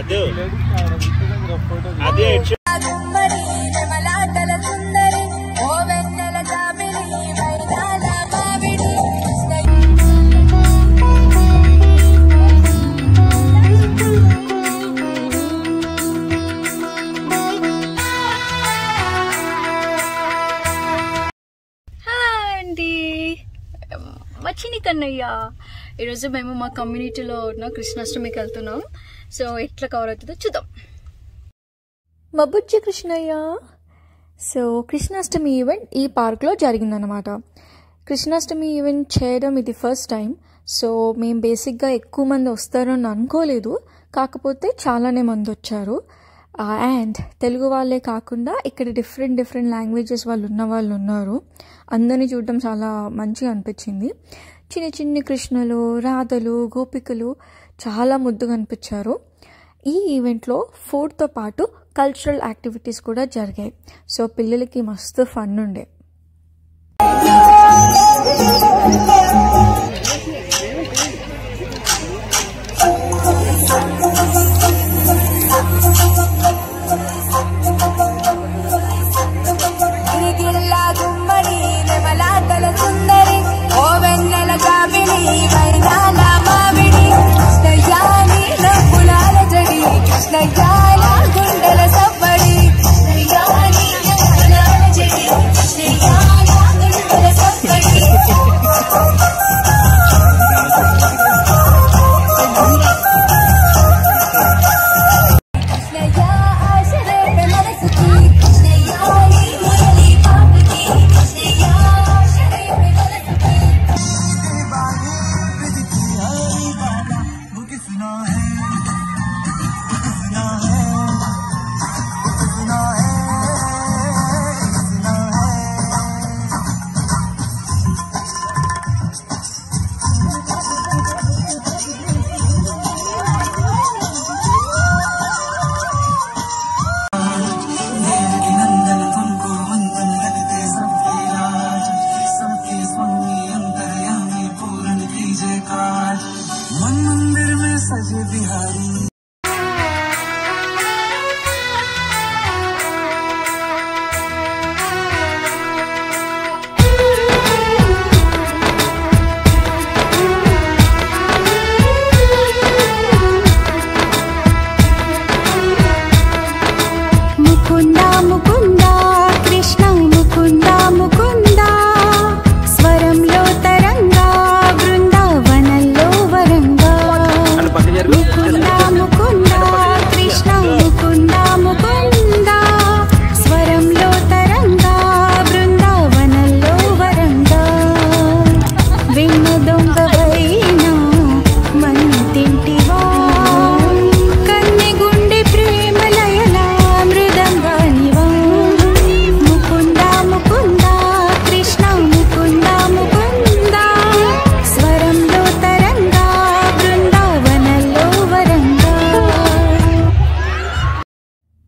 అదే అదే గుమ్మడి నెమలాటల సుందరి ఓ వెన్నెల జాబిలి వైనాల మామిడి హాయ్ అండి. మచ్చిని కన్నయ్య. ఈరోజు మేము మా కమ్యూనిటీలో ఉన్న కృష్ణాష్టమికి వెళ్తున్నాం. సో ఎట్లా కవర్ అవుతుందో చూద్దాం. మబ్బుజ్జి కృష్ణయ్య. సో కృష్ణాష్టమి ఈవెంట్ ఈ పార్క్లో జరిగిందనమాట కృష్ణాష్టమి ఈవెంట్ చేయడం ఇది ఫస్ట్ టైం సో మేము బేసిక్గా ఎక్కువ మంది వస్తారని అనుకోలేదు. కాకపోతే చాలానే మంది వచ్చారు. అండ్ తెలుగు వాళ్ళే కాకుండా ఇక్కడ డిఫరెంట్ డిఫరెంట్ లాంగ్వేజెస్ వాళ్ళు ఉన్న వాళ్ళు ఉన్నారు. అందరినీ చూడడం చాలా మంచిగా అనిపించింది. చిన్న చిన్ని కృష్ణలు రాధలు గోపికలు చాలా ముద్దుగా అనిపించారు. ఈ ఈవెంట్లో ఫుడ్తో పాటు కల్చరల్ యాక్టివిటీస్ కూడా జరిగాయి. సో పిల్లలకి మస్తు ఫన్ ఉండే.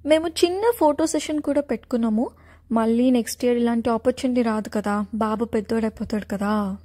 మేము చిన్న ఫోటో సెషన్ కూడా పెట్టుకున్నాము. మళ్ళీ నెక్స్ట్ ఇయర్ ఇలాంటి ఆపర్చునిటీ రాదు కదా. బాబు పెద్దోడైపోతాడు కదా.